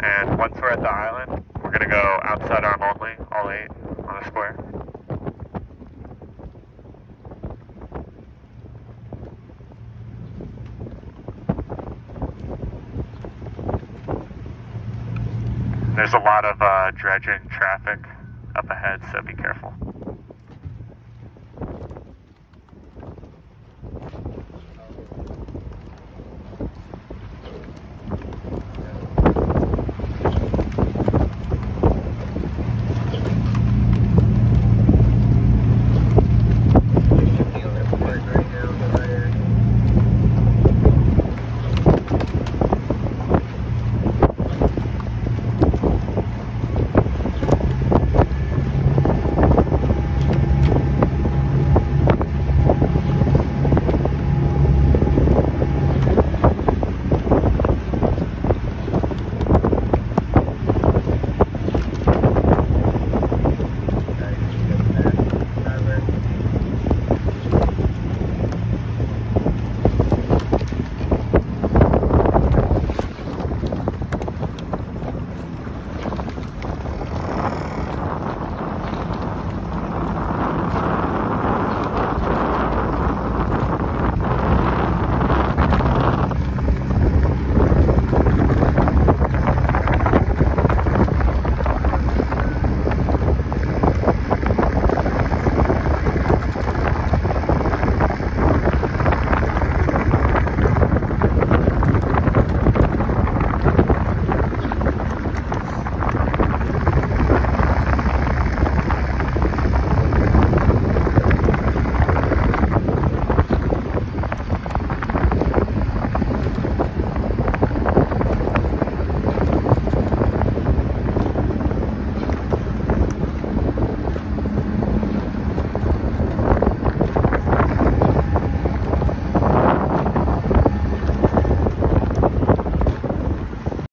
and once we're at the island, we're gonna go outside arm only, all eight, on the square. There's a lot of uh, dredging traffic up ahead, so be careful.